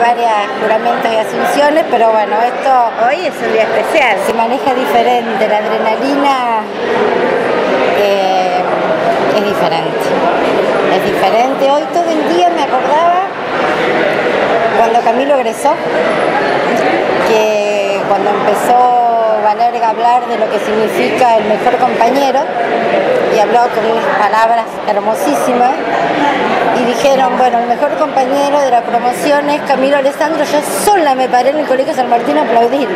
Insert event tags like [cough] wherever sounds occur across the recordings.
varios juramentos y asunciones, pero bueno, esto... Hoy es un día especial. Se maneja diferente, la adrenalina eh, es diferente. Es diferente. Hoy todo el día me acordaba cuando Camilo egresó, que cuando empezó Valerga a hablar de lo que significa el mejor compañero, y habló con unas palabras hermosísimas, y dijeron, bueno, el mejor compañero de la promoción es Camilo Alessandro, yo sola me paré en el Colegio San Martín a aplaudir.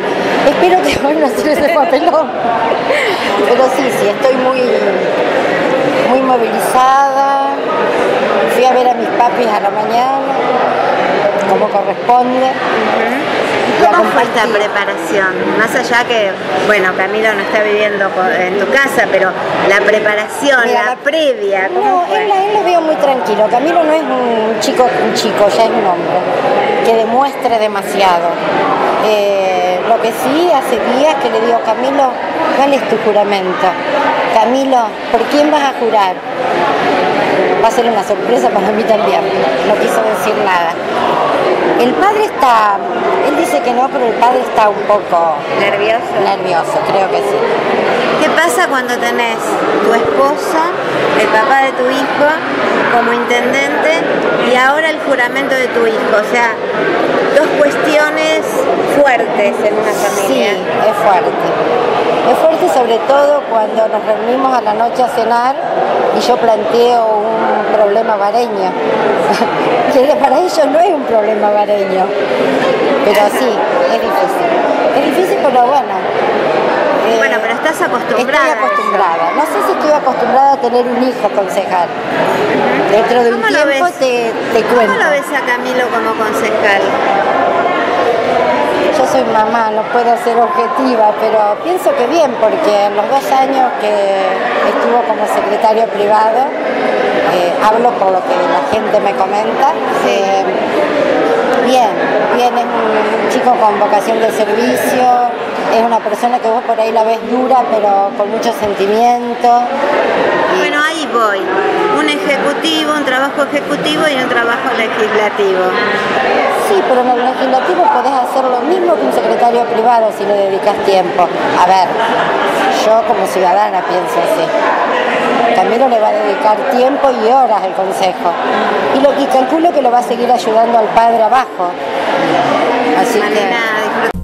Espero que hoy no se ese papelón. Pero sí, sí, estoy muy, muy movilizada. Fui a ver a mis papis a la mañana, como corresponde. ¿Cómo fue esta preparación? Más allá que, bueno, Camilo no está viviendo en tu casa, pero la preparación, la, previa, ¿cómo no, veo muy tranquilo. Camilo no es un chico, un chico, ya es un hombre, que demuestre demasiado. Eh, lo que sí, hace días que le digo, Camilo, ¿cuál es tu juramento? Camilo, ¿por quién vas a jurar? Va a ser una sorpresa para mí también. No quiso decir nada. El padre está, él dice que no, pero el padre está un poco nervioso. Nervioso, creo que sí. ¿Qué pasa cuando tenés tu esposa, el papá de tu hijo, como intendente y ahora el juramento de tu hijo? O sea, dos cuestiones fuertes en una familia. Sí, es fuerte. Es fuerte sobre todo cuando nos reunimos a la noche a cenar y yo planteo un problema vareño, [laughs] que para ellos no es un problema vareño, pero sí, es difícil. Es difícil, pero bueno. Eh, bueno, pero estás acostumbrada. Estoy acostumbrada. No sé si estoy acostumbrada a tener un hijo concejal. Dentro de un tiempo te, te cuento. ¿Cómo lo ves a Camilo como concejal? yo soy mamá, no puedo ser objetiva, pero pienso que bien, porque en los dos años que estuvo como secretario privado, eh, hablo por lo que la gente me comenta, eh, bien, bien, es un chico con vocación de servicio, es una persona que vos por ahí la ves dura, pero con mucho sentimiento. Bueno, ahí voy. Un ejecutivo, un trabajo ejecutivo y un trabajo legislativo. Sí, pero en el legislativo podés hacer lo mismo que un secretario privado si le dedicas tiempo. A ver, yo como ciudadana pienso así. Camilo le va a dedicar tiempo y horas al consejo. Y, lo, y calculo que lo va a seguir ayudando al padre abajo. Así que...